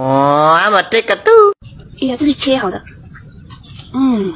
哦，阿玛这个都。哎呀，这里切好的。嗯。